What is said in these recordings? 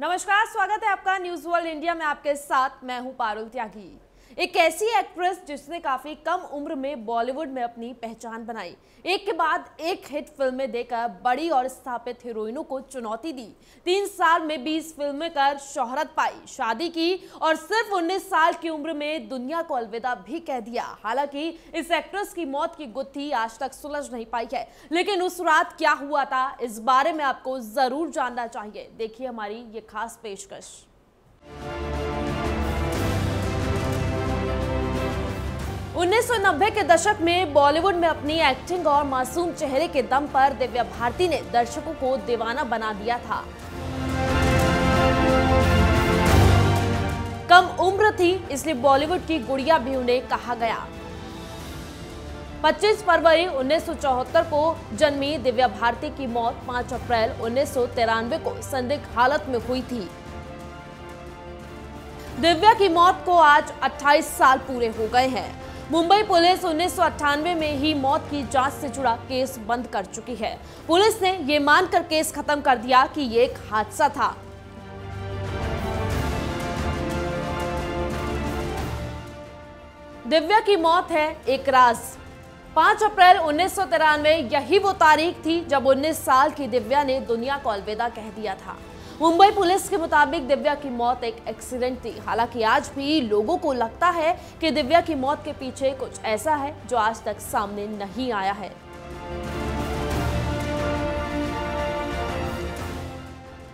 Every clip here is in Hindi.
नमस्कार स्वागत है आपका न्यूज़ वर्ल्ड इंडिया में आपके साथ। मैं हूँ पारुल त्यागी। एक ऐसी एक्ट्रेस जिसने काफ़ी कम उम्र में बॉलीवुड में अपनी पहचान बनाई। एक के बाद एक हिट फ़िल्में देकर बड़ी और स्थापित हीरोइनों को चुनौती दी। तीन साल में 20 फ़िल्में कर शोहरत पाई, शादी की और सिर्फ़ 19 साल की उम्र में दुनिया को अलविदा भी कह दिया। हालाँकि इस एक्ट्रेस की मौत की गुत्थी आज तक सुलझ नहीं पाई है। लेकिन उस रात क्या हुआ था, इस बारे में आपको ज़रूर जानना चाहिए। देखिए हमारी ये खास पेशकश। 1990 के दशक में बॉलीवुड में अपनी एक्टिंग और मासूम चेहरे के दम पर दिव्या भारती ने दर्शकों को दीवाना बना दिया था। कम उम्र थी, इसलिए बॉलीवुड की गुड़िया भी उन्हें कहा गया। 25 फरवरी 1974 को जन्मी दिव्या भारती की मौत 5 अप्रैल उन्नीस सौ तिरानवे को संदिग्ध हालत में हुई थी। दिव्या की मौत को आज 28 साल पूरे हो गए हैं। मुंबई पुलिस उन्नीस में ही मौत की जाँच से जुड़ा केस बंद कर चुकी है। पुलिस ने ये मानकर केस खत्म कर दिया कि ये एक हादसा था। दिव्या की मौत है एक राज। 5 अप्रैल उन्नीस सौ तिरानवे, यही वो तारीख थी जब 19 साल की दिव्या ने दुनिया को अलविदा कह दिया था। मुंबई पुलिस के मुताबिक दिव्या की मौत एक एक्सीडेंट थी। हालाँकि आज भी लोगों को लगता है कि दिव्या की मौत के पीछे कुछ ऐसा है जो आज तक सामने नहीं आया है।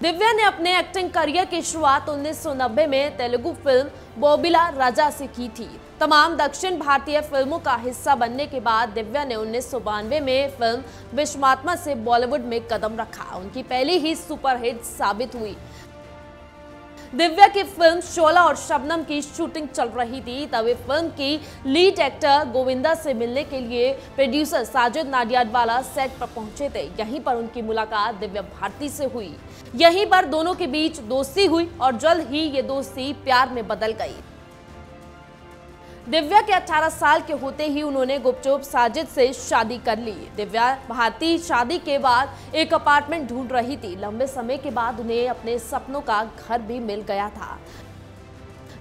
दिव्या ने अपने एक्टिंग करियर की शुरुआत 1990 में तेलुगु फ़िल्म बोबिला राजा से की थी। तमाम दक्षिण भारतीय फ़िल्मों का हिस्सा बनने के बाद दिव्या ने उन्नीस सौ बानवे में फ़िल्म विश्वात्मा से बॉलीवुड में कदम रखा। उनकी पहली ही सुपरहिट साबित हुई। दिव्या की फ़िल्म शोला और शबनम की शूटिंग चल रही थी तभी फ़िल्म की लीड एक्टर गोविंदा से मिलने के लिए प्रोड्यूसर साजिद नाडियाडवाला सेट पर पहुँचे थे। यहीं पर उनकी मुलाकात दिव्या भारती से हुई। यहीं पर दोनों के बीच दोस्ती हुई और जल्द ही ये दोस्ती प्यार में बदल गई। दिव्या के 18 साल के होते ही उन्होंने गुपचुप साजिद से शादी कर ली। दिव्या भारती शादी के बाद एक अपार्टमेंट ढूंढ रही थी। लंबे समय के बाद उन्हें अपने सपनों का घर भी मिल गया था।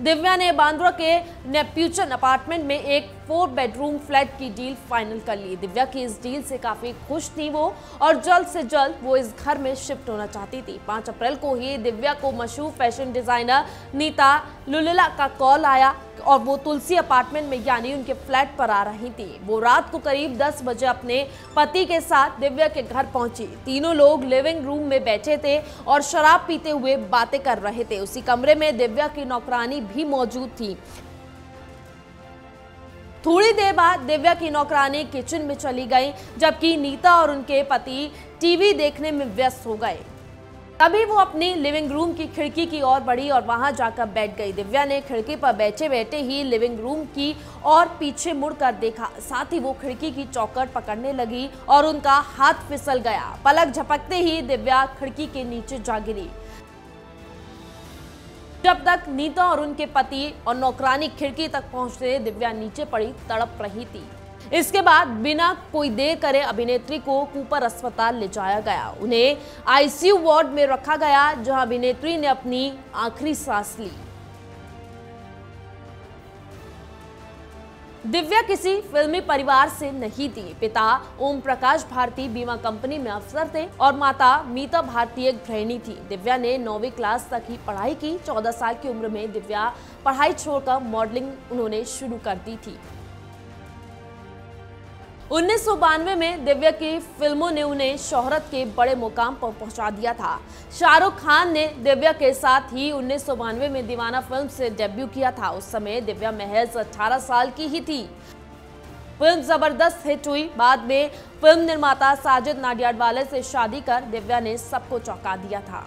दिव्या ने बांद्रा के नेप्यूचन अपार्टमेंट में एक फोर बेडरूम फ्लैट की डील फाइनल कर ली। दिव्या की इस डील से काफ़ी खुश थी वो और जल्द से जल्द वो इस घर में शिफ्ट होना चाहती थी। 5 अप्रैल को ही दिव्या को मशहूर फ़ैशन डिज़ाइनर नीता लुलिला का कॉल आया और वो तुलसी अपार्टमेंट में यानी उनके फ्लैट पर आ रही थी। वो रात को करीब 10 बजे अपने पति के साथ दिव्या के घर पहुँची। तीनों लोग लिविंग रूम में बैठे थे और शराब पीते हुए बातें कर रहे थे। उसी कमरे में दिव्या की नौकरानी भी मौजूद थी। थोड़ी देर बाद दिव्या की नौकरानी किचन में चली गई, जबकि नीता और उनके पति टीवी देखने में व्यस्त हो गए। तभी वो अपनी लिविंग रूम की खिड़की की ओर बढ़ी और वहाँ जाकर बैठ गई। दिव्या ने खिड़की पर बैठे बैठे ही लिविंग रूम की और पीछे मुड़कर देखा। साथ ही वो खिड़की की चौकट पकड़ने लगी और उनका हाथ फिसल गया। पलक झपकते ही दिव्या खिड़की के नीचे जा गिरी। जब तक नीता और उनके पति और नौकरानी खिड़की तक पहुँचते, दिव्या नीचे पड़ी, तड़प रही थी। इसके बाद बिना कोई देर करे अभिनेत्री को कूपर अस्पताल ले जाया गया। उन्हें आईसीयू वार्ड में रखा गया, जहाँ अभिनेत्री ने अपनी आखिरी सांस ली। दिव्या किसी फिल्मी परिवार से नहीं थी। पिता ओम प्रकाश भारती बीमा कंपनी में अफसर थे और माता मीता भारती एक गृहिणी थी। दिव्या ने नौवीं क्लास तक ही पढ़ाई की। चौदह साल की उम्र में दिव्या पढ़ाई छोड़कर मॉडलिंग उन्होंने शुरू कर दी थी। उन्नीस में दिव्या की फ़िल्मों ने उन्हें शोहरत के बड़े मुकाम पर पहुँचा दिया था। शाहरुख खान ने दिव्या के साथ ही उन्नीस सौ बानवे में दीवाना फ़िल्म से डेब्यू किया था। उस समय दिव्या महज 18 साल की ही थी। फ़िल्म ज़बरदस्त हिट हुई। बाद में फ़िल्म निर्माता साजिद नाडियाडवाले से शादी कर दिव्या ने सबको चौंका दिया था।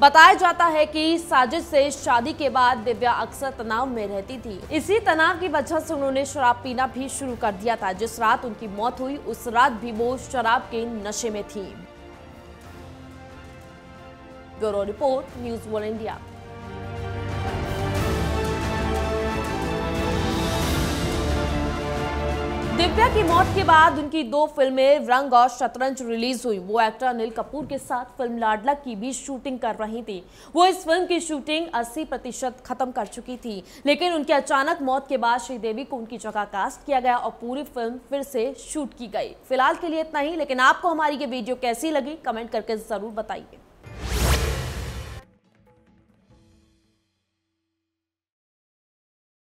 बताया जाता है कि साजिद से शादी के बाद दिव्या अक्सर तनाव में रहती थी। इसी तनाव की वजह से उन्होंने शराब पीना भी शुरू कर दिया था। जिस रात उनकी मौत हुई, उस रात भी वो शराब के नशे में थी। Bureau report, news one India. Divya की मौत के बाद उनकी दो फ़िल्में रंग और शतरंज रिलीज़ हुई। वो एक्टर अनिल कपूर के साथ फ़िल्म लाडला की भी शूटिंग कर रही थी। वो इस फ़िल्म की शूटिंग 80 प्रतिशत खत्म कर चुकी थी। लेकिन उनकी अचानक मौत के बाद श्रीदेवी को उनकी जगह कास्ट किया गया और पूरी फ़िल्म फिर से शूट की गई। फ़िलहाल के लिए इतना ही, लेकिन आपको हमारी ये वीडियो कैसी लगी, कमेंट करके ज़रूर बताइए।